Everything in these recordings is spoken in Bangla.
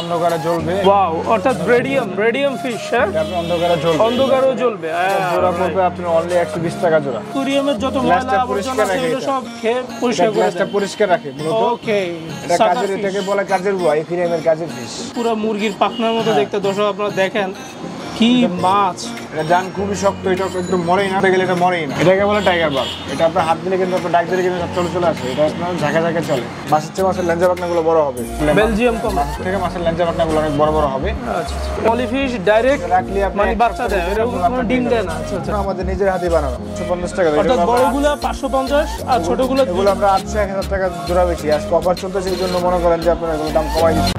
অন্ধকারে জ্বলবে। ওয়াও অর্থাৎ রেডিয়াম রেডিয়াম ফিশ হ্যাঁ? অন্ধকারে জ্বলবে। অন্ধকারও জ্বলবে জোড়া পড়বে আপনার অনলি একশো বিশ টাকা জোড়া। অ্যাকুরিয়ামের যত ময়লা আবর্জনা পরিষ্কার। সব খেয়ে পরিষ্কার করে গ্লাসটা পরিষ্কার রাখে মূলত। ওকে এটা কাজের এটাকে বলে কাজের বুয়া একুরিয়ামের কাজের ফিশ পুরো মুরগির পাখনার মতো হ্যাঁ। দেখতে দর্শক আপনারা দেখেন। কি? মাছ। এটা জান খুবই শক্ত এটা একদম মরেই না গেলে এটা মরেই না। এটাকে বলে টাইগার বাগ এটা আপনার হাত দিলে কিন্তু আপনার ডাক দিলে কিন্তু চলে চলে আসে। এটা আপনার ঝাঁকা ঝাঁকা চলে। মাছের চেয়ে মাছের ল্যাঞ্জা পাকনাগুলো বড় হবে। বেলজিয়াম কম মাছের থেকে মাছের ল্যাঞ্জা পাকনাগুলো অনেক বড় বড় হবে। পলিফিশ ডাইরেক্ট রাখলে আপনি মানে বাচ্চা দেয়। আপনার কোনো ডিম দেয় না। আচ্ছা আচ্ছা। আমাদের নিজের হাতে বানানো। একশো পঞ্চাশ টাকা। অর্থাৎ বড়গুলা পাঁচশো পঞ্চাশ আর ছোটগুলো এগুলো আমরা আটশো এক হাজার টাকা জোড়া বেশি আজকে অফার চলতেছে এই জন্য মনে করেন যে আপনারা এগুলো দাম কমাই দিচ্ছি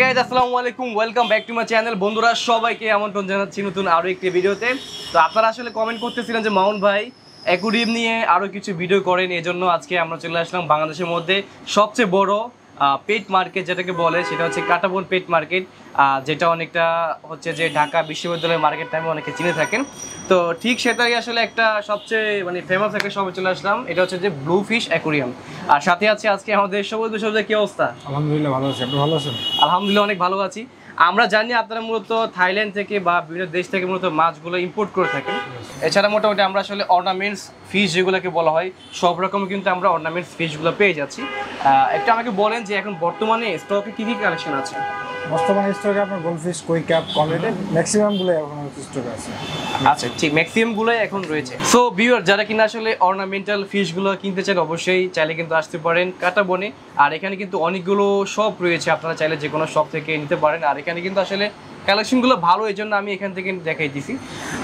গাইজ আসসালামু আলাইকুম welcome back to my channel বন্ধুরা, সবাইকে আমন্ত্রণ জানাচ্ছি নতুন আরও একটি ভিডিওতে। তো আপনারা আসলে কমেন্ট করতেছিলেন যে মাউন্ট ভাই অ্যাকুরিয়াম নিয়ে আরও কিছু ভিডিও করেন, এজন্য জন্য আজকে আমরা চলে আসলাম বাংলাদেশের মধ্যে সবচেয়ে বড় পেট মার্কেট যেটাকে বলে সেটা হচ্ছে কাটাবন পেট মার্কেট যেটা অনেকটা হচ্ছে যে ঢাকা বিশ্ববিদ্যালয়ের মার্কেট টাইমে অনেকে চিনে থাকেন। তো ঠিক সেটাই আসলে একটা সবচেয়ে মানে ফেমাস একটা সময় চলে আসলাম এটা হচ্ছে যে ব্লু ফিশ অ্যাকোরিয়াম আর সাথে আছে আজকে আমাদের সবুজ সবুজের কি অবস্থা? আলহামদুলিল্লাহ ভালো আছি আপনি ভালো আছেন? আলহামদুলিল্লাহ অনেক ভালো আছি। আমরা জানি আপনারা মূলত থাইল্যান্ড থেকে বা বিভিন্ন দেশ থেকে মূলত মাছগুলো ইম্পোর্ট করে থাকেন। এছাড়া মোটামুটি আমরা আসলে অর্নামেন্টস ফিস যেগুলোকে বলা হয়, সব রকম কিন্তু আমরা অর্নামেন্টস ফিশগুলো পেয়ে যাচ্ছি। একটু আমাকে বলেন যে এখন বর্তমানে স্টকে কী কী কালেকশন আছে? বর্তমানে স্টকে আপনার গোলফিশ কই ক্যাপ কমপ্লিটেড ম্যাক্সিমামগুলো এখন স্টকে আছে। আচ্ছা ঠিক ম্যাক্সিমাম গুলোই এখন রয়েছে। সো ভিউয়ার যারা কিনা আসলে অর্নামেন্টাল ফিশগুলো কিনতে চান, অবশ্যই চাইলে কিন্তু আসতে পারেন কাটা বনে আর এখানে কিন্তু অনেকগুলো শপ রয়েছে, আপনারা চাইলে যে কোনো শপ থেকে নিতে পারেন। আর এখানে কিন্তু আসলে কালেকশনগুলো ভালো এই জন্য আমি এখান থেকে দেখাই দিছি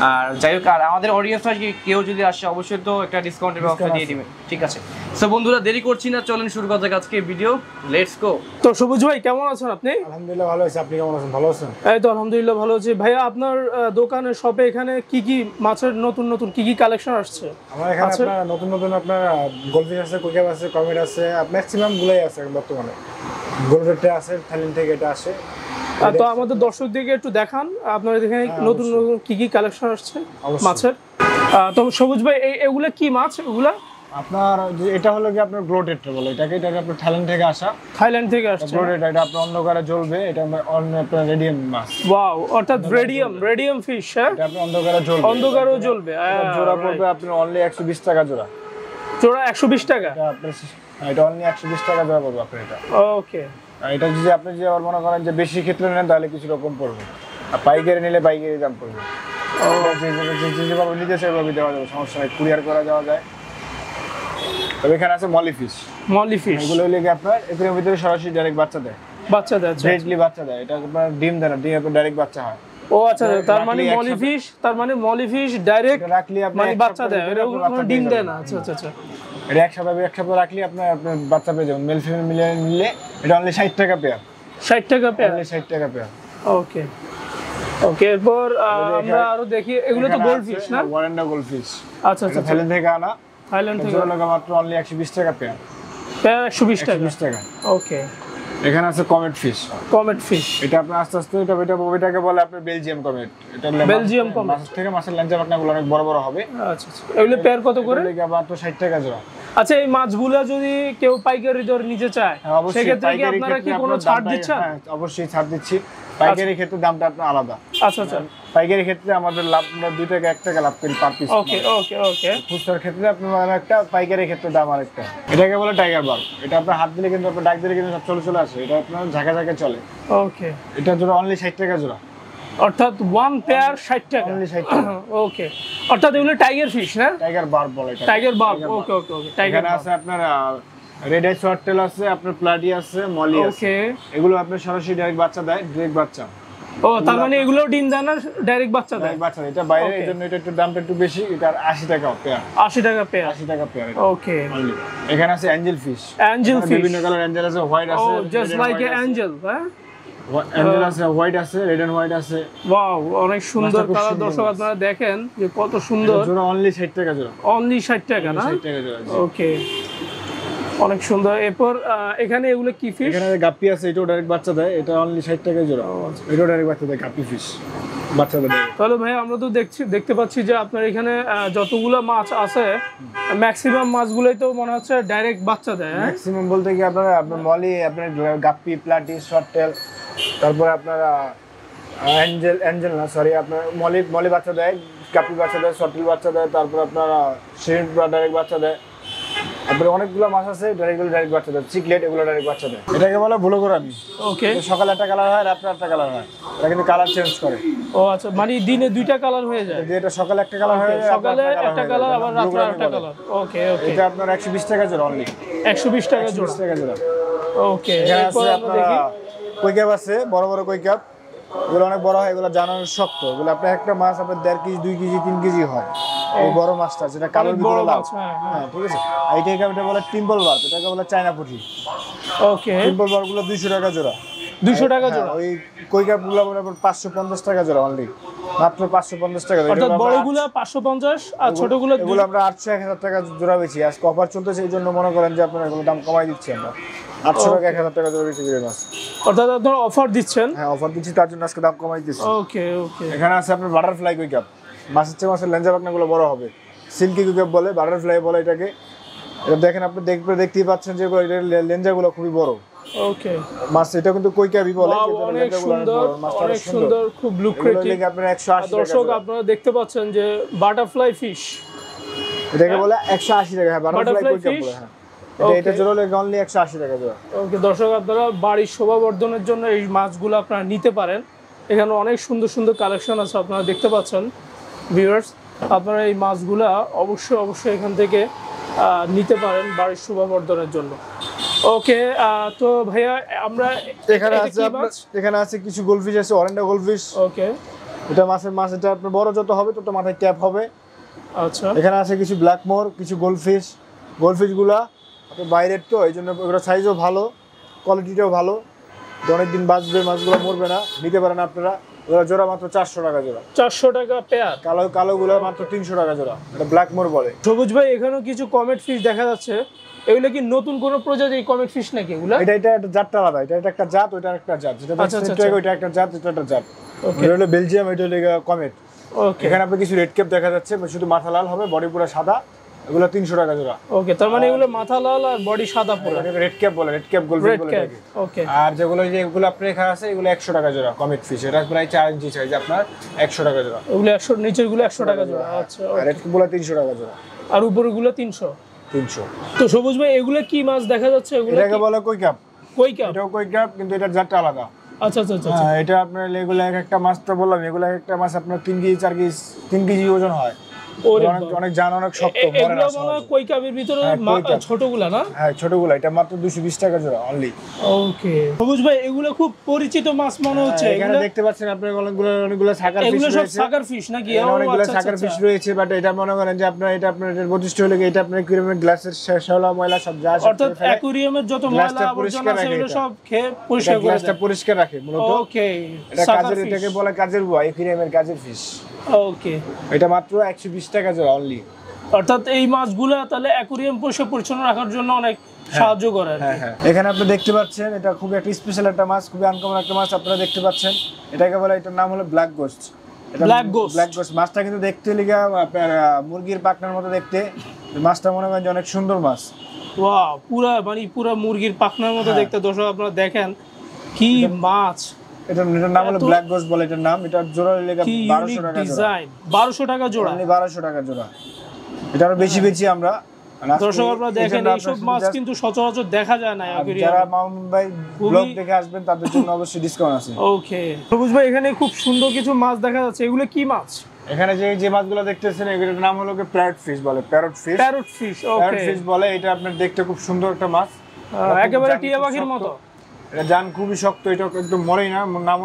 আর যাই হোক আর আমাদের অডিয়েন্স কেউ যদি আসে অবশ্যই তো একটা ডিসকাউন্টের ব্যবস্থা দিয়ে দিবেন। ঠিক আছে। সো বন্ধুরা দেরি করছি না চলেন শুরু করা যাক আজকে ভিডিও লেটস গো তো সবুজ ভাই কেমন আছেন আপনি? আলহামদুলিল্লাহ ভালো আছি। আপনি কেমন আছেন? ভালো আছেন? এই তো আলহামদুলিল্লাহ ভালো আছি। ভাইয়া আপনার দোকানে শপে এখানে কি কি মাছের নতুন নতুন কি কি কালেকশন আসছে? আমার এখানে? আপনার নতুন নতুন আপনার গোলফিশ আছে কই আছে কমেট আছে ম্যাক্সিমাম গুলাই আছে বর্তমানে। গোলফিশটা আছে থাইল্যান্ড থেকে এটা আসে। তো আমাদের দর্শকদেরকে একটু দেখান আপনার এখানে নতুন নতুন কি কি কালেকশন আসছে হ্যাঁ, মাছের। তো সবুজ ভাই এই এগুলা কি মাছ এগুলা? আপনার এটা হলো কি আপনার গ্লোটেড বলে এটাকে এটা আপনার থাইল্যান্ড থেকে আসা। থাইল্যান্ড থেকে আসছে। গ্লোটেড এটা আপনার অন্ধকারে জ্বলবে এটা অন্য আপনার রেডিয়াম মাছ। ওয়াও অর্থাৎ রেডিয়াম রেডিয়াম ফিশ হ্যাঁ? এটা আপনার অন্ধকারে জ্বলবে। অন্ধকারও জ্বলবে জোড়া পড়বে আপনার অনলি একশো বিশ টাকা জোড়া। জোড়া একশো বিশ টাকা? এটা আপনার হ্যাঁ, এটা অনলি একশো বিশ টাকা জোড়া পড়বে আপনার এটা। ওকে এটা যদি আপনি যদি আবার মনে করেন যে বেশি ক্ষেত্রে নেন তাহলে কিছু রকম পড়বে। আর পাইকারি নিলে পাইকারি দাম পড়বে। যেভাবে নিতে সেভাবে দেওয়া যাবে। সমস্যা নেই কুরিয়ার করা যাওয়া যায়। তবে এখানে আছে মলি ফিশ। মলি ফিশ। এগুলো হলে কি আপনার এগুলোর ভিতরে সরাসরি ডাইরেক্ট বাচ্চা দেয়। বাচ্চা দেয়। ডিরেক্টলি বাচ্চা দেয়। এটা আপনার ডিম দেয় না ডিম আপনার ডাইরেক্ট বাচ্চা হয়। ও আচ্ছা তার মানে রাখলে মলি ফিশ তার মানে মলি ফিশ ডাইরেক্ট এটা রাখলে আপনি মানে বাচ্চা দেয় ভিতরে এরকম কোনো ডিম দেয় না। আচ্ছা আচ্ছা আচ্ছা। এটা এক সপ্তাহ এক সপ্তাহ রাখলে আপনার আপনার বাচ্চা পেয়ে যাবেন। মেল ফিমেল মিলে নিলে এটা অনলি ষাট টাকা পেয়ার ষাট টাকা পেয়ার অনলি ষাট টাকা পেয়ার ওকে ওকে এরপর আমরা আরও দেখি। এগুলো তো গোল্ড ফিশ না? ওয়ারেন্ডা গোল্ড ফিশ আচ্ছা আচ্ছা আচ্ছা। থাইল্যান্ড থেকে আনা। থাইল্যান্ড থেকে লাগা মাত্র অনলি একশো বিশ টাকা পেয়ার পেয়ার একশো বিশ একশো টাকা বিশ টাকা। ওকে এখানে আছে কমেট ফিশ কমেট ফিশ এটা আপনি আস্তে আস্তে এটা এটা এটাকে বলে আপনি বেলজিয়াম কমেট এটা বেলজিয়াম কমেট মাছ থেকে মাছের ল্যাঞ্চা পাটনাগুলো অনেক বড় বড় হবে। আচ্ছা আচ্ছা। এগুলো পেয়ার কত করে? এগুলো আবার তো 60 টাকা জোড়া। আচ্ছা এই মাছগুলো যদি কেউ পাইকারি দর নিতে চায় সে ক্ষেত্রে সেক্ষেত্রে কি আপনারা কি কোনো ছাড় দিচ্ছেন? হ্যাঁ, অবশ্যই ছাড় দিচ্ছি। পাইকারি ক্ষেত্রে দামটা আপনার আলাদা। আচ্ছা আচ্ছা। পাইকারি ক্ষেত্রে আমাদের লাভ আমরা দুই টাকা এক টাকা লাভ করি পার পিস ওকে ওকে ওকে খুচরার ক্ষেত্রে আপনার একটা পাইকারি ক্ষেত্রে দাম আর একটা এটাকে বলে টাইগার বার এটা আপনার হাত দিলে কিন্তু আপনার ডাক দিলে কিন্তু সব চলে চলে আসে। এটা আপনার ঝাঁকা ঝাঁকা চলে। ওকে এটা জোড়া অনলি ষাট টাকা জোড়া। অর্থাৎ ওয়ান পেয়ার ষাট টাকা। অনলি ষাট টাকা। ওকে অর্থাৎ এগুলো টাইগার ফিশ না? টাইগার বার বলে tiger barb okay okay okay tiger আছে আপনার রেড আই শর্ট টেল আছে আপনার প্লাডি আছে মলি আছে। এগুলো আপনার সরাসরি ডাইরেক্ট বাচ্চা দেয় ডিরেক্ট বাচ্চা। ও তার মানে এগুলো ডিম দেয় না ডাইরেক্ট বাচ্চা দেয়? বাচ্চা। এটা বাইরে. জন্য এটা একটু দামটা একটু বেশি এটা আশি টাকা পেয়ার আশি টাকা পেয়ার আশি টাকা পেয়ার ওকে এখানে আছে অ্যাঞ্জেল ফিশ অ্যাঞ্জেল ফিশ বিভিন্ন কালার অ্যাঞ্জেল আছে হোয়াইট ও আছে জাস্ট লাইক এ অ্যাঞ্জেল হ্যাঁ? অ্যাঞ্জেল আছে হোয়াইট আছে রেড এন্ড হোয়াইট আছে। ওয়াও অনেক সুন্দর কালার। দর্শক আপনারা দেখেন যে কত সুন্দর। জোড়া অনলি ষাট টাকা জোড়া। অনলি ষাট টাকা না? 60 টাকা জোড়া ওকে অনেক সুন্দর। এরপর এখানে এগুলো কি ফিশ এখানে গাপ্পি আছে এটাও ডাইরেক্ট বাচ্চা দেয় এটা অনলি ষাট টাকা জোড়া। এটাও ডাইরেক্ট বাচ্চা দেয় গাপ্পি ফিশ বাচ্চা দেয় তাহলে ভাই আমরা তো দেখছি দেখতে পাচ্ছি যে আপনার এখানে যতগুলো মাছ আছে ম্যাক্সিমাম মাছগুলোই তো মনে হচ্ছে ডাইরেক্ট বাচ্চা দেয় ম্যাক্সিমাম বলতে কি আপনার আপনার মলি আপনার গাপ্পি প্লাটি শর্টেল তারপরে আপনার অ্যাঞ্জেল অ্যাঞ্জেল না সরি আপনার মলি মলি বাচ্চা দেয় গাপ্পি বাচ্চা দেয় শর্টেল বাচ্চা দেয় তারপর আপনার শিরিন ডাইরেক্ট বাচ্চা দেয় তারপরে অনেকগুলো মাছ আছে ডাইরেক্ট ডাইরেক্ট বাচ্চা দেয়। চিকলেট এগুলো ডাইরেক্ট বাচ্চা দেয়। এটাকে বলে ভুলো করে আমি ওকে সকালে একটা কালার হয় রাত্রে একটা কালার হয়। এটা কিন্তু কালার চেঞ্জ করে। ও আচ্ছা মানে দিনে দুইটা কালার হয়ে যায়? যে এটা সকালে একটা কালার হয়ে যায় সকালে একটা কালার আবার রাত্রে একটা কালার ওকে ওকে এটা আপনার একশো বিশ টাকা জোড়া অনলি একশো বিশ টাকা জোড়া বিশ টাকা জোড়া। ওকে এখানে এরপর আছে আমরা দেখি। কৈকাপ আছে বড় বড় কৈকাপ এগুলো অনেক বড় হয় এগুলো জানানো শক্ত। এগুলো আপনার একটা মাছ আপনার দেড় কেজি দুই কেজি তিন কেজি হয়। এই বড় মাছটা যেটা কালোর বড় ভিতরে লাল। মাছ হ্যাঁ হ্যাঁ। ঠিক আছে। এইটাকে এটা বলে টিম্বল বার্ব এটাকে বলে চায়না পুঁটি ওকে। টিম্বল বার্বগুলো দুইশো টাকা জোড়া। দুইশো টাকা হ্যাঁ, জোড়া ওই গুলো মনে করেন পাঁচশো পঞ্চাশ টাকা জোড়া অনলি মাত্র পাঁচশো পঞ্চাশ টাকা অর্থাৎ আমরা বড়গুলো পাঁচশো পঞ্চাশ আর ছোটগুলো এগুলো আমরা আটশো এক হাজার টাকা জোড়া বেশি আজকে অফার চলতেছে এই জন্য মনে করেন যে আপনার এগুলো দাম কমাই দিচ্ছি আমরা। আটশো টাকা এক হাজার টাকা জোড়া বিক্রি করে মাছ। অর্থাৎ আপনারা অফার দিচ্ছেন? হ্যাঁ অফার দিচ্ছি তার জন্য আজকে দাম কমাই দিচ্ছি। ওকে ওকে। এখানে আছে আপনার বাটারফ্লাই কুইকাপ মাছের চেয়ে মাছের লেঞ্জা পাকনাগুলো বড় হবে। সিল্কি কুইকাপ বলে বাটারফ্লাই বলে এটাকে। এটা দেখেন আপনি দেখবে দেখতেই পাচ্ছেন যে এগুলো- এটার লেঞ্জাগুলো খুবই বড়। ওকে। মাছ এটা কিন্তু কৈকাবি বলে অনেক সুন্দর অনেক সুন্দর। খুব লুক্রেটিভ আপনার দর্শক আপনারা দেখতে পাচ্ছেন যে বাটারফ্লাই ফিশ। এটাকে বলে একশো আশি টাকা হ্যাঁ বাটারফ্লাই Butterfly বলে হ্যাঁ। এটা এটা জোড়া লেগে অনলি একশো আশি টাকা জোড়া। ওকে দর্শক আপনারা বাড়ির শোভাবর্ধনের জন্য এই মাছগুলো আপনারা নিতে পারেন। এখানে অনেক সুন্দর সুন্দর কালেকশন আছে আপনারা দেখতে পাচ্ছেন। ভিউয়ার্স আপনারা এই মাছগুলা অবশ্যই অবশ্যই এখান থেকে নিতে পারেন বাড়ির শোভাবর্ধনের জন্য। ওকে তো ভাইয়া আমরা এখানে আছে? এখানে আছে কিছু গোলফিশ আছে অরেন্ডা গোলফিশ ওকে এটা মাছের মাছ এটা আপনার বড় যত হবে তত মাথায় ক্যাপ হবে। আচ্ছা। এখানে আছে কিছু ব্ল্যাক মোর কিছু গোলফিশ গোলফিশগুলা বাইরের তো এই জন্য ওগুলো সাইজও ভালো কোয়ালিটিটাও ভালো। অনেকদিন বাঁচবে মাছগুলো মরবে না নিতে পারেন আপনারা। জোড়া মাত্র চারশো টাকা জোড়া। চারশো টাকা পেয়ার। কালো কালোগুলো মাত্র তিনশো টাকা জোড়া। এটা ব্ল্যাক মোর বলে। সবুজ ভাই এখানেও কিছু কমেট ফিশ দেখা যাচ্ছে। এগুলো কি নতুন কোনো প্রজাতির কমেট ফিশ নাকি এগুলা? এটা এটা একটা জাতটা আলাদা। এটা একটা জাত একটা জাত। যেটা আচ্ছা, আচ্ছা, ওইটা একটা জাত এটা একটা জাত। Okay. এটা হলো বেলজিয়াম এটা হলো কমেট এখানে আপনি কিছু রেড ক্যাপ দেখা যাচ্ছে শুধু মাথা লাল হবে বডি পুরো সাদা। এগুলো তিনশো টাকা জোড়া। ওকে তার মানে এগুলো মাথা লাল আর বডি সাদা পুরো। রেড ক্যাপ বলে red cap red cap okay আর যেগুলো যে এগুলো আপনার এখানে আছে এগুলো একশো টাকা জোড়া কমিট ফিশ এটা প্রায় চার ইঞ্চি সাইজ আপনার একশো টাকা জোড়া। ওগুলো একশো নিচেরগুলো একশো টাকা জোড়া আচ্ছা আর এগুলো তিনশো টাকা জোড়া। আর উপরেরগুলো তিনশো। তিনশো। তো সবুজ ভাই এগুলো কি মাছ দেখা যাচ্ছে? এগুলো এটাকে বলে কই কাপ কই কাপ এটাও কই কাপ কিন্তু এটার জাতটা আলাদা। আচ্ছা আচ্ছা আচ্ছা হ্যাঁ এটা আপনার এগুলো এক একটা মাছ তো বললাম এগুলো এক একটা মাছ আপনার তিন কেজি চার কেজি তিন কেজি ওজন হয়। অনেক জান অনেক শক্ত এগুলো মনে কই কাপের ভিতরে হ্যাঁ, মা- কই কাপ। ছোটগুলা না? হ্যাঁ ছোটগুলো এটা মাত্র দুশো বিশ টাকা জোড়া অনলি ওকে। সবুজ ভাই এগুলো খুব পরিচিত মাছ মনে হচ্ছে। এখানে দেখতে পাচ্ছেন আপনার অনেকগুলো অনেকগুলো সাকার ফিশ এগুলো সব সাকার ফিশ নাকি? অনেকগুলো সাকার ফিশ। রয়েছে বাট এটা করেন যে আপনার এটা আপনার এটার বৈশিষ্ট্য হলে এটা আপনার গ্লাসের ময়লা সব যা আছে অর্থাৎ যত গ্লাসটা ময়লা আবর্জনা পরিষ্কার আছে রাখে এগুলো সব খেয়ে পরিষ্কার করে গ্লাসটা পরিষ্কার রাখে মূলত ওকে এটা কাজের এটাকে বলে কাজের বুয়া একুরিয়ামের কাজের ফিশ ওকে এটা মাত্র একশো বিশ টাকা জোড়া অনলি অর্থাৎ এই মাছগুলো তাহলে অ্যাকুরিয়াম পরিষ্কার পরিচ্ছন্ন রাখার জন্য অনেক সাহায্য করে হ্যাঁ হ্যাঁ। এখানে আপনি দেখতে পাচ্ছেন এটা খুব একটা স্পেশাল একটা মাছ খুবই আনকমন একটা মাছ আপনারা দেখতে পাচ্ছেন। এটাকে বলে এটার নাম হলো ব্ল্যাক গোস্ট। ব্ল্যাক গোস্ট মাছটা কিন্তু দেখতে লিগা মুরগির পাকনার মতো দেখতে। মাছটা মনে করেন যে অনেক সুন্দর মাছ। পুরা মানে পুরা মুরগির পাখনার মতো হ্যাঁ। দেখতে। দর্শক আপনারা দেখেন কি মাছ। এটা এটার নাম হলো ব্ল্যাক গোস্ট বলে এটার নাম। এটা জোড়া লেগে কি বারোশো ইউনিক টাকা ডিজাইন বারোশো টাকা জোড়া। অনলি বারোশো টাকা জোড়া। এটা আরও বেশি বেশি আমরা। দর্শক আপনারা দেখেন এইসব মাছ কিন্তু সচরাচর দেখা যায় না যারা খুবই- ব্লগ দেখে আসবেন তাদের জন্য অবশ্যই ডিসকাউন্ট আছে। ওকে সবুজ ভাই এখানে খুব সুন্দর কিছু মাছ দেখা যাচ্ছে। এগুলো কি মাছ? এখানে যে যে মাছগুলো দেখতেছেন এগুলোর নাম হলো প্যারট ফিশ বলে। Parrot fish parrot fish parrot fish বলে। এটা আপনার দেখতে খুব সুন্দর একটা মাছ। একেবারে টিয়া পাখির মতো। এটা জান খুবই শক্ত এটা একদম মরেই না নাম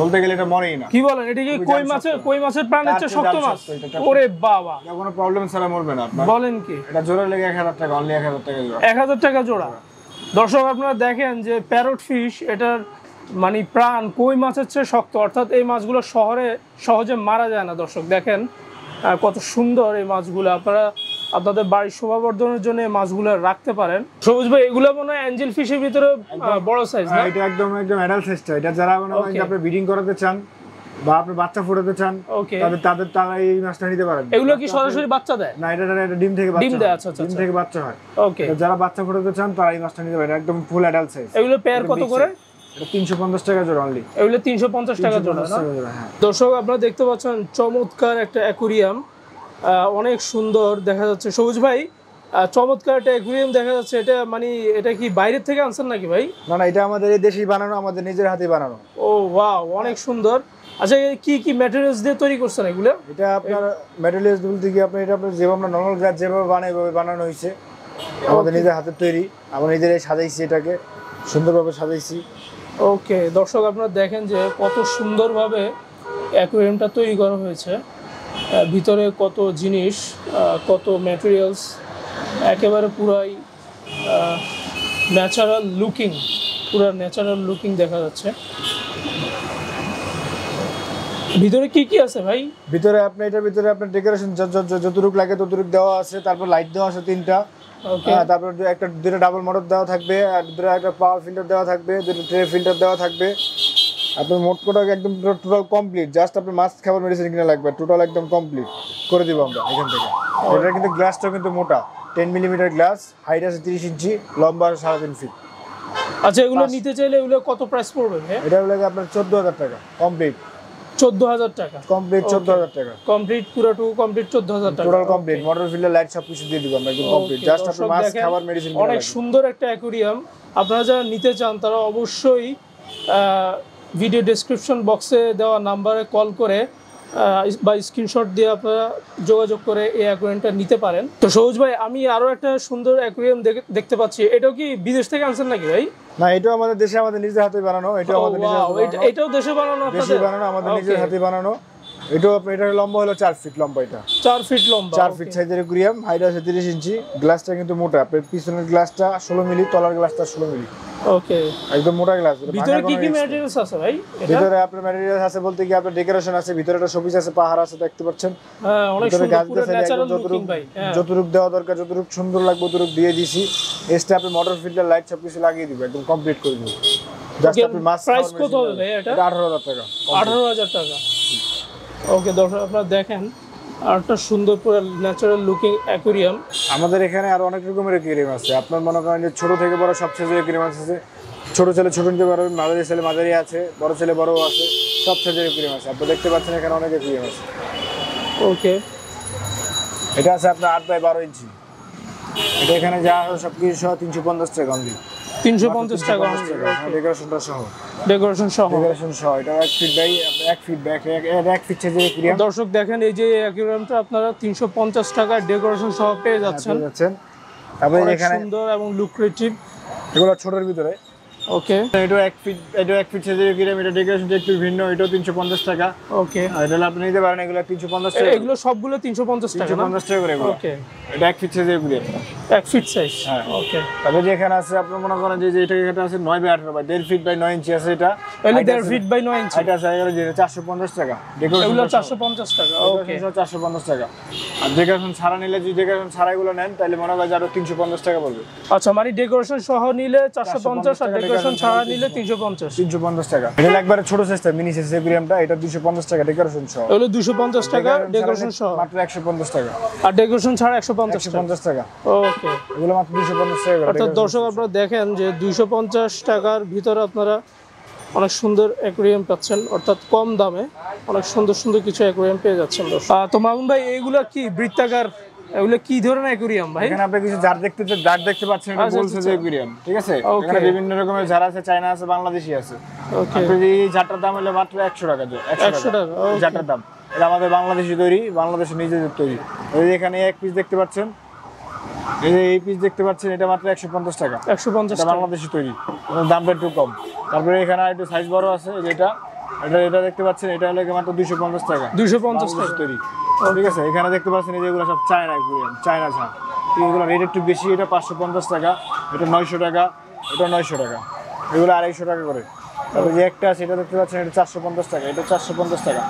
বলতে গেলে এটা মরেই না। কি বলেন এটা কি কই মাছের কই মাছের চেয়ে চেয়ে শক্ত মাছ? ওরে বাবা। এটা কোনো প্রবলেম ছাড়া মরবে না আপনার। বলেন কি? এটা জোরে লেগে এক হাজার টাকা অনলি এক হাজার টাকা জোড়া। এক হাজার টাকা জোড়া। দর্শক আপনারা দেখেন যে প্যারট ফিশ এটার মানে প্রাণ কই মাছের চেয়ে শক্ত? অর্থাৎ এই মাছগুলো শহরে সহজে মারা যায় না দর্শক। দেখেন কত সুন্দর এই মাছগুলো। আপনারা আপনাদের বাড়ির শোভাবর্ধনের জন্য মাছগুলো রাখতে পারেন। সবুজ ভাই এগুলো মনে হয় অ্যাঞ্জেল ফিশের ভিতরে বড় সাইজ না? হ্যাঁ, এটা একদম একদম অ্যাডাল্ট সাইজটা এটা যারা মনে করেন যে Okay. আপনি ব্রিডিং করাতে চান বা আপনি বাচ্চা ফোটাতে চান তাদের তাদের তারা এই মাছটা নিতে পারেন। এগুলো কি সরাসরি বাচ্চা দেয়? না এটা এটা ডিম থেকে বাচ্চা ডিম হয়। দেয়, আচ্ছা, আচ্ছা, ডিম আচ্ছা। থেকে বাচ্চা হয়। ওকে যারা বাচ্চা ফোটাতে চান তারা এই মাছটা নিতে পারেন। একদম ফুল অ্যাডাল্ট সাইজ এগুলো পেয়ার কত করে? তিনশো পঞ্চাশ টাকা জোড়া অনলি এগুলো তিনশো পঞ্চাশ টাকা জোড়া হ্যাঁ। দর্শক আপনারা দেখতে পাচ্ছেন চমৎকার একটা অ্যাকুরিয়াম অনেক সুন্দর দেখা যাচ্ছে। সবুজ ভাই চমৎকার একটা অ্যাকুরিয়াম দেখা যাচ্ছে। এটা মানে এটা কি বাইরের থেকে আনছেন নাকি ভাই? না না এটা আমাদের এই দেশেই বানানো আমাদের নিজের হাতে বানানো। ও ওয়াও অনেক সুন্দর। আচ্ছা কি কি ম্যাটেরিয়ালস দিয়ে তৈরি করছেন এগুলো? এটা আপনার ম্যাটেরিয়ালস বলতে কি আপনি এটা আপনার যেভাবে আমরা নর্মাল গ্লাস যেভাবে বানাই এভাবে বানানো হয়েছে। আমাদের নিজের হাতের তৈরি। আমরা নিজেরাই সাজাইছি এটাকে সুন্দরভাবে সাজাইছি। ওকে দর্শক আপনারা দেখেন যে কত সুন্দরভাবে অ্যাকুরিয়ামটা তৈরি করা হয়েছে। ভিতরে কত জিনিস কত ম্যাটেরিয়ালস একেবারে পুরাই ন্যাচারাল লুকিং পুরো ন্যাচারাল লুকিং দেখা যাচ্ছে। ভিতরে কি কি আছে ভাই? ভিতরে আপনি এটার ভিতরে আপনার ডেকোরেশন যতটুকু লাগে ততটুকু দেওয়া আছে তারপর লাইট দেওয়া আছে তিনটা। ওকে তারপর একটা দুটো ডাবল মোটর দেওয়া থাকবে আর দুটো একটা পাওয়ার ফিল্টার দেওয়া থাকবে দুটো ট্রে ফিল্টার দেওয়া থাকবে। আপনার মোট কোটা একদম টোটাল কমপ্লিট জাস্ট আপনার মাছ খাবার মেডিসিন কিনা লাগবে টোটাল একদম কমপ্লিট করে দিব আমরা এখান থেকে। এটা কিন্তু গ্লাসটা কিন্তু মোটা। টেন মিলিমিটার গ্লাস হাইট আছে তিরিশ ইঞ্চি লম্বা আছে সাড়ে তিন ফিট আচ্ছা এগুলো নিতে চাইলে এগুলো কত প্রাইস পড়বে এটা লাগে আপনার চোদ্দ হাজার টাকা কমপ্লিট চোদ্দ হাজার টাকা। কমপ্লিট চোদ্দ হাজার টাকা। কমপ্লিট পুরো টু কমপ্লিট চোদ্দ হাজার টাকা। Total complete motor filter light সব কিছু দিয়ে দিব আমরা একদম কমপ্লিট জাস্ট মাছ খাবার মেডিসিন অনেক সুন্দর একটা আপনারা যারা নিতে চান তারা অবশ্যই ভিডিও ডেসক্রিপশন বক্সে দেওয়া নাম্বারে কল করে বা স্ক্রিনশট দিয়ে আপনারা যোগাযোগ করে এই অ্যাকুরিয়ামটা নিতে পারেন। তো সবুজ ভাই আমি আরও একটা সুন্দর অ্যাকুরিয়াম দেখতে পাচ্ছি। এটাও কি বিদেশ থেকে আনছেন নাকি ভাই? না এটাও আমাদের দেশে আমাদের নিজের হাতে বানানো। এটাও আমাদের নিজের এটাও দেশে বানানো দেশে বানানো আমাদের নিজের হাতে বানানো। এটাও এটা লম্বা হলো চার ফিট লম্বা এটা। চার ফিট লম্বা চার ফিট সাইজের একুরিয়াম হাইট আছে তিরিশ ইঞ্চি। গ্লাসটা কিন্তু মোটা। পিছনের গ্লাসটা ষোলো মিলি তলার গ্লাসটা ষোলো মিলি। ওকে একদম মোটা গ্লাস ভিতরে কি কি ম্যাটেরিয়ালস আছে ভাই? ভিতরে আপনার আছে বলতে কি আপনার ডেকোরেশন আছে ভিতরে একটা শোপিস আছে পাহাড় আছে দেখতে পাচ্ছেন। হ্যাঁ অনেক সুন্দর পুরো গাছালি ন্যাচারাল লুকিং ভাই হ্যাঁ। যতটুক দেওয়া দরকার যতটুক সুন্দর লাগবে ততটুক দিয়ে দিছি। এসটা আপনি মোটর ফিল্টার লাইট সব কিছু লাগিয়ে দিব একদম কমপ্লিট করে দিব জাস্ট আপনি মাছ price কত হবে ভাই এটা? টাকা ওকে দর্শক আপনারা দেখেন আর একটা সুন্দর পুরো ন্যাচারাল লুকিং অ্যাকুরিয়াম আমাদের এখানে আরও অনেক রকমের একুরিয়াম আছে। আপনার মনে করেন যে ছোট থেকে বড় সব সাইজের একুরিয়াম আছে ছোট ছেলে ছোট নিতে পারবেন মাঝারি ছেলে মাঝারি আছে বড় ছেলে বড় আছে সব সাইজের একুরিয়াম আছে। আপনি দেখতে পাচ্ছেন এখানে অনেক একুরিয়াম আছে। ওকে এটা আছে আপনার আট বাই বারো ইঞ্চি। এটা এখানে যা সব কিছু সহ তিনশো পঞ্চাশ টাকা অনলি তিনশো পঞ্চাশ টাকা। ডেকোরেশনটা সহ। ডেকোরেশন সহ। ডেকোরেশন সহ এটা এক ফিট বাই এক ফিট ব্যাক এক ফিট সাইজের একুরিয়াম দর্শক দেখেন এই যে অ্যাকুরিয়ামটা আপনারা তিনশো পঞ্চাশ টাকার ডেকোরেশন সহ পেয়ে যাচ্ছেন। যাচ্ছেন। তারপরে এখানে সুন্দর এবং লুক্রেটিভ এগুলো ছোটোর ভিতরে। ওকে এটা এক ফিট এটা এক ফিট সাইজের একুরিয়াম এটা ডেকোরেশনটা একটু ভিন্ন এটাও তিনশো পঞ্চাশ টাকা। ওকে এটা আপনি নিতে পারেন এগুলো তিনশো পঞ্চাশ টাকা। এগুলো সবগুলো তিনশো পঞ্চাশ টাকা পঞ্চাশ টাকা করে ওকে এটা এক ফিট সাইজের এগুলি এক ফিট সাইজ হ্যাঁ। ওকে তারপরে যে এখানে আছে আপনার মনে করেন যে এটা এখানে আছে নয় বাই আঠারো বাই দেড় ফিট বাই নয় ইঞ্চি আছে এটা। এগুলো দেড় ফিট বাই নয় ইঞ্চি এটা আছে এগুলো যে চারশো পঞ্চাশ টাকা। এগুলো চারশো পঞ্চাশ টাকা ওকে চারশো পঞ্চাশ টাকা। আর ডেকোরেশন ছাড়া নিলে যদি ডেকোরেশন ছাড়া এগুলো নেন তাহলে মনে হয় যে আরও তিনশো পঞ্চাশ টাকা পড়বে। আচ্ছা মানে ডেকোরেশন সহ নিলে চারশো পঞ্চাশ আর ডেকোরেশন ছাড়া ছাড়া নিলে তিনশো পঞ্চাশ। তিনশো পঞ্চাশ টাকা। এটা একবারে ছোট সাইজটা মিনি সাইজ একুরিয়ামটা এটা দুশো পঞ্চাশ টাকা ডেকোরেশন সহ। এগুলো দুশো টাকা ডেকোরেশন সহ। মাত্র একশো পঞ্চাশ টাকা। আর ডেকোরেশন ছাড়া একশো পঞ্চাশ একশো টাকা পঞ্চাশ টাকা। ওকে এগুলো মাত্র দুশো পঞ্চাশ টাকা অর্থাৎ দর্শক আপনারা দেখেন যে দুইশো পঞ্চাশ টাকার ভিতরে আপনারা অনেক সুন্দর অ্যাকুরিয়াম পাচ্ছেন অর্থাৎ কম দামে অনেক সুন্দর সুন্দর কিছু অ্যাকুরিয়াম পেয়ে যাচ্ছেন তো মামুন ভাই এইগুলো কি বৃত্তাকার এগুলো কি ধরনের অ্যাকুরিয়াম ভাই? এখানে আপনি কিছু জার দেখতে জার দেখতে পাচ্ছেন এটা আচ্ছা, বলছে আচ্ছা, যে একুরিয়াম ঠিক আছে? এখানে বিভিন্ন রকমের জার আছে চায়না আছে বাংলাদেশি আছে। ওকে আপনি এই জারটার দাম হলো মাত্র একশো টাকা একশো 100 টাকা, জারটার দাম। এটা আমাদের বাংলাদেশি তৈরি বাংলাদেশের নিজেদের তৈরি। ওই এখানে এক পিস দেখতে পাচ্ছেন। এই যে এই পিস দেখতে পাচ্ছেন এটা মাত্র একশো পঞ্চাশ টাকা। একশো পঞ্চাশ এটা টাকা। বাংলাদেশি তৈরি। দামটা একটু কম। তারপরে এখানে একটু সাইজ বড় আছে এই যে এটা। এটা দেখতে পাচ্ছেন এটা হলো মাত্র দুইশো পঞ্চাশ টাকা। দুইশো পঞ্চাশ বাংলাদেশি টাকা। তৈরি। ঠিক আছে এখানে দেখতে পাচ্ছেন এই যেগুলো সব চায়না কোরিয়ান চায়না ছাড় এগুলো রেট একটু বেশি এটা পাঁচশো পঞ্চাশ টাকা এটা নয়শো টাকা এটা নয়শো টাকা। এগুলো আড়াইশো টাকা করে। তারপরে যে একটা আছে এটা দেখতে পাচ্ছেন এটা চারশো পঞ্চাশ টাকা এটা চারশো পঞ্চাশ টাকা।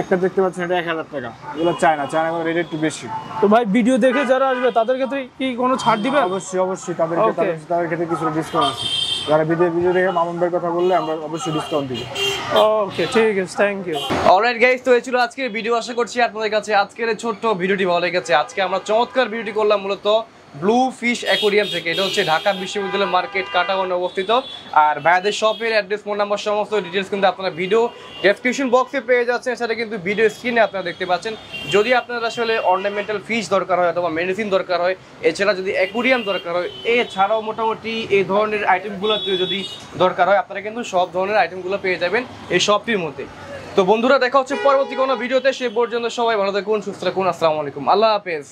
একটা দেখতে পাচ্ছেন এটা এক হাজার টাকা এগুলো চায়না চায়না রেট একটু বেশি। তো ভাই ভিডিও দেখে যারা আসবে তাদের ক্ষেত্রে কি কোনো ছাড় দিবে অবশ্যই অবশ্যই. তাদের তাদের ক্ষেত্রে কিছু ডিসকাউন্ট আছে। যারা ভিডিও ভিডিও দেখে মামুন ভাইয়ের কথা বললে আমরা অবশ্যই ডিসকাউন্ট দিব। ওকে ঠিক আছে থ্যাংক ইউ অলরাইট গাইস তো এই ছিল আজকের ভিডিও আশা করছি আপনাদের কাছে আজকের ছোট্ট ভিডিওটি ভালো লেগেছে। আজকে আমরা চমৎকার ভিডিওটি করলাম মূলত ব্লু ফিশ অ্যাকোরিয়াম থেকে। এটা হচ্ছে ঢাকা বিশ্ববিদ্যালয় মার্কেট কাটাগনে অবস্থিত। আর ভাইয়াদের শপের অ্যাড্রেস, ফোন নাম্বার, সমস্ত ডিটেলস কিন্তু আপনারা ভিডিও ডেসক্রিপশন বক্সে পেয়ে যাচ্ছেন। সেটা কিন্তু ভিডিও স্ক্রিনে আপনারা দেখতে পাচ্ছেন। যদি আপনার আসলে অর্নামেন্টাল ফিশ দরকার হয় অথবা মেডিসিন দরকার হয়, এছাড়া যদি অ্যাকোরিয়াম দরকার হয়, এছাড়াও মোটামুটি এই ধরনের আইটেমগুলো যদি দরকার হয়, আপনারা কিন্তু সব ধরনের আইটেমগুলো পেয়ে যাবেন এই শপটির মধ্যে। তো বন্ধুরা, দেখা হচ্ছে পরবর্তী কোনো ভিডিওতে সে পর্যন্ত সবাই ভালো থাকুন, সুস্থ থাকুন। আসসালামু আলাইকুম। আল্লাহ হাফেজ।